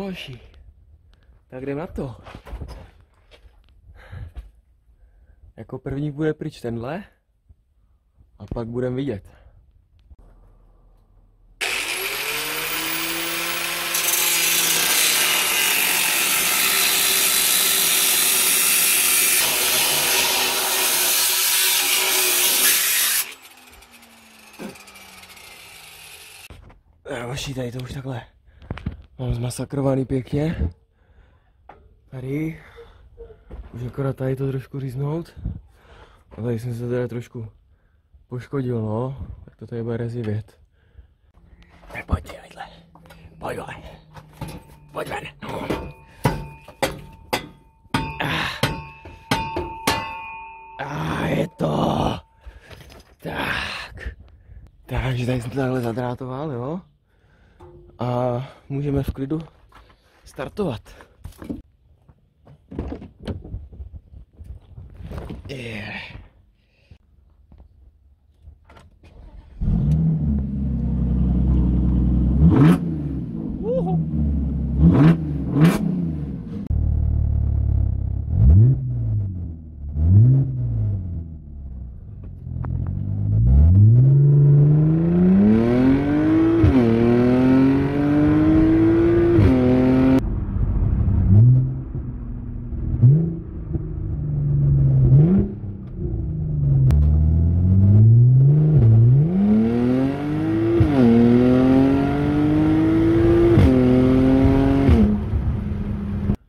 hoši. Tak jdem na to. Jako první bude pryč tenhle. A pak budem vidět. Hoši, tady to už takhle. Mám zmasakrovaný pěkně. Tady. Už akorát tady to trošku říznout. A tady jsem se teda trošku poškodil, no. Tak to tady bude rezivět. Pojď, tadyhle. Pojď ven. Pojď ven. No. Ah. Ah, je to. Tak. Takže tady jsem to takhle zadrátoval, jo. A můžeme v klidu startovat. Yeah.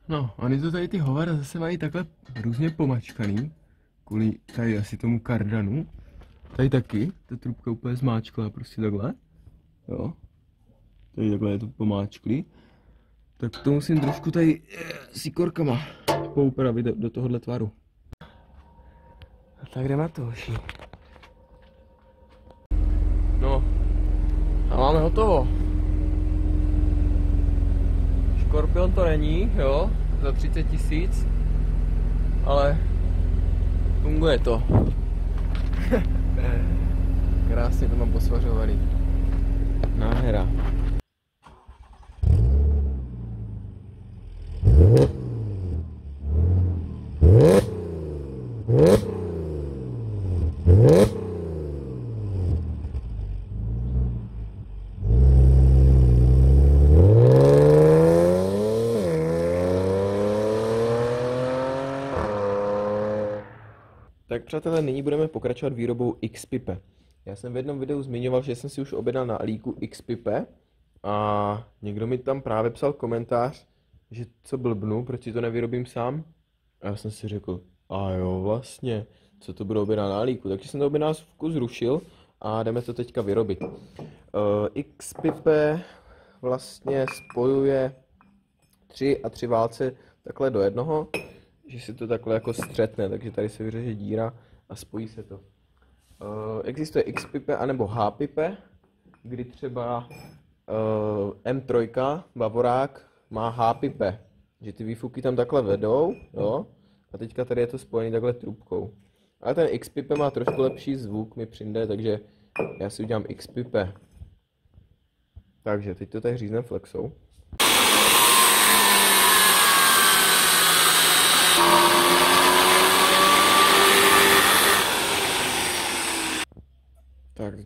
No, oni to tady ty zase mají takhle různě pomačkaný, kvůli tady asi tomu kardanu. Tady taky, ta trubka úplně zmáčkla prostě takhle. Jo. Tady takhle je to pomáčklý. Tak to musím trošku tady eh, sikorkama poupravit do, do tohohle tvaru. A tak jdeme na to, hoši. No, a máme hotovo. Skorpion to není, jo, za 30 tisíc, ale funguje to. Krásně to mám posvařovaný. Nádhera. Tak přátelé, nyní budeme pokračovat výrobou Xpipe. Já jsem v jednom videu zmiňoval, že jsem si už objednal na Alíku Xpipe a někdo mi tam právě psal komentář, že co blbnu, proč si to nevyrobím sám. A já jsem si řekl, a jo, vlastně, co to bude objednat na Alíku. Takže jsem to objednávku zrušil a jdeme to teďka vyrobit. Uh, Xpipe vlastně spojuje tři a tři válce takhle do jednoho že si to takhle jako střetne, takže tady se vyřeže díra a spojí se to. Uh, existuje Xpipe anebo Hpipe, kdy třeba uh, M3 Bavorák má Hpipe, že ty výfuky tam takhle vedou, jo, a teďka tady je to spojený takhle trubkou. Ale ten Xpipe má trošku lepší zvuk, mi přijde, takže já si udělám Xpipe. Takže teď to tady řízneme flexou.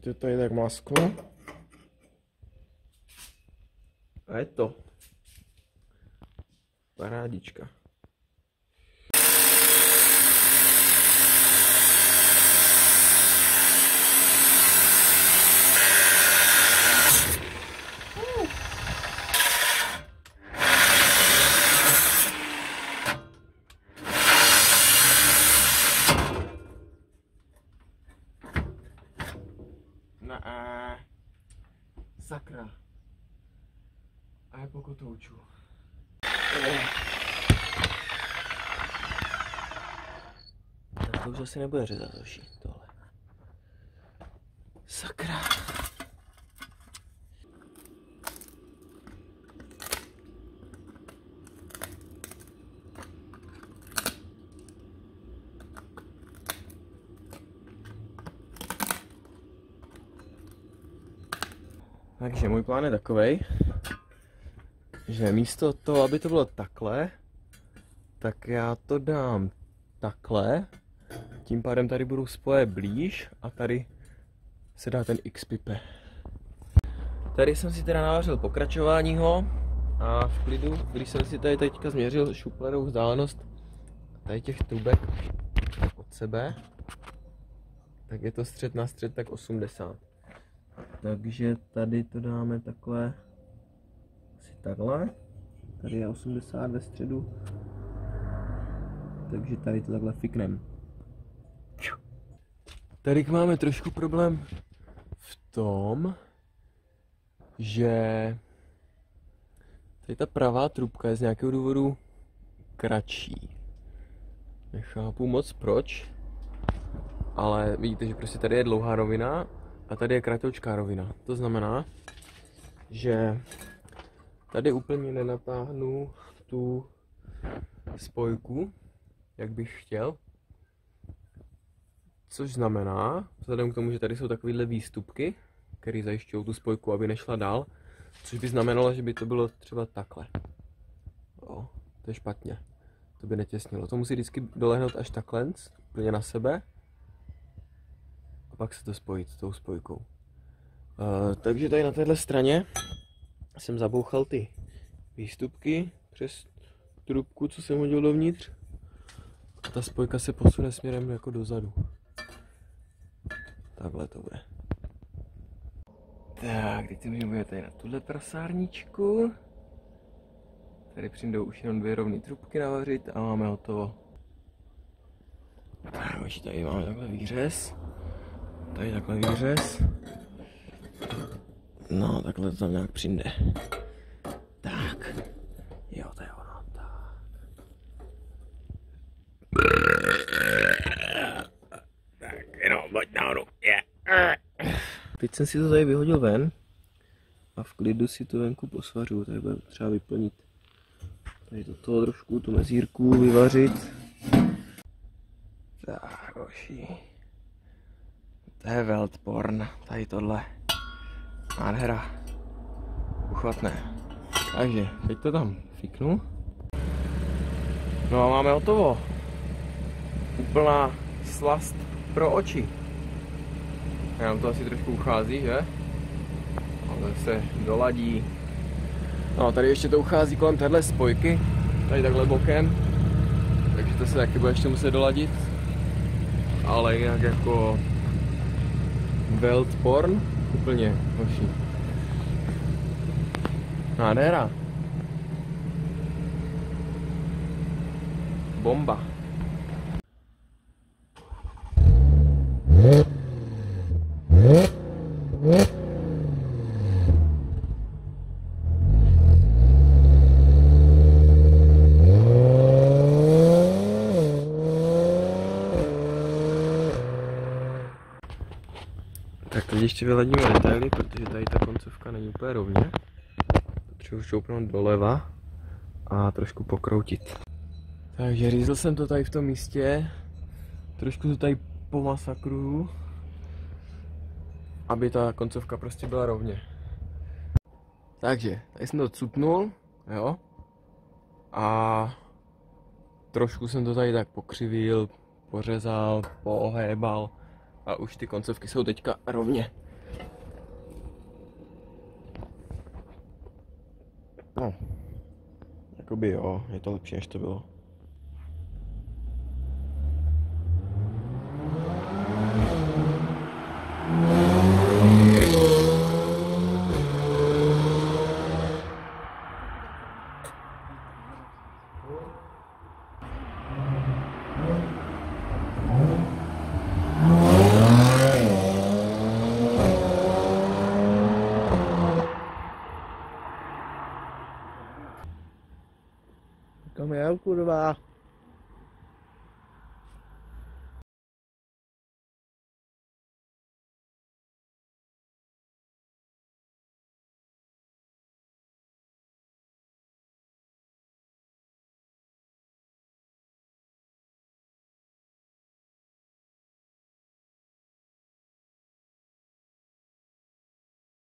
To tady tak masklo. A je to. Parádička. Na a... Sakra. A je po kotouču. Tak to už asi nebude řezat hoši, tohle. Sakra. Takže můj plán je takovej, že místo toho, aby to bylo takhle, tak já to dám takhle. Tím pádem tady budou spoje blíž a tady se dá ten X-pipe. Tady jsem si teda navařil pokračování ho a v klidu, když jsem si tady teďka změřil šuplenou vzdálenost tady těch trubek od sebe, tak je to střed na střed tak 80. Takže tady to dáme takhle, takhle. Tady je 80 ve středu. Takže tady to takhle fiknem. Tady máme trošku problém v tom, že tady ta pravá trubka je z nějakého důvodu kratší. Nechápu moc proč, ale vidíte, že prostě tady je dlouhá rovina a tady je kratoučká rovina. To znamená, že tady úplně nenatáhnu tu spojku, jak bych chtěl. Což znamená, vzhledem k tomu, že tady jsou takovéhle výstupky, které zajišťují tu spojku, aby nešla dál, což by znamenalo, že by to bylo třeba takhle. Jo, to je špatně. To by netěsnilo. To musí vždycky dolehnout až takhle, úplně na sebe. A pak se to spojit s tou spojkou. Uh, takže tady na téhle straně jsem zabouchal ty výstupky přes trubku, co jsem hodil dovnitř. A ta spojka se posune směrem jako dozadu. Takhle to bude. Tak, teď si můžeme tady na tuhle prasárničku. Tady přijdou už jenom dvě rovné trubky navařit a máme hotovo. Už tady máme takhle výřez. Tady takhle výřez. No, takhle to nějak přijde. Tak. Jo, to je ono. Tak. Tak, jenom pojď nahoru. Yeah. Teď jsem si to tady vyhodil ven a v klidu si to venku posvařuju. Tady bude třeba vyplnit tady do toho trošku tu mezírku vyvařit. Tak, oši. To je Weltporn, tady tohle. Nádhera. Uchvatné. Takže, teď to tam fiknu. No a máme hotovo. Úplná slast pro oči. Nám to asi trošku uchází, že? Ale se doladí. No tady ještě to uchází kolem téhle spojky. Tady takhle bokem. Takže to se taky bude ještě muset doladit. Ale jinak jako Weltporn úplně hoší. Nádhera. Bomba. Tak teď ještě vyladíme detaily, protože tady ta koncovka není úplně rovně. Potřebuji šoupnout doleva a trošku pokroutit. Takže řízl jsem to tady v tom místě, trošku to tady pomasakruju, aby ta koncovka prostě byla rovně. Takže, tady jsem to cupnul, jo, a trošku jsem to tady tak pokřivil, pořezal, pohébal a už ty koncovky jsou teďka rovně. No, jakoby jo, je to lepší, než to bylo. 顾着吧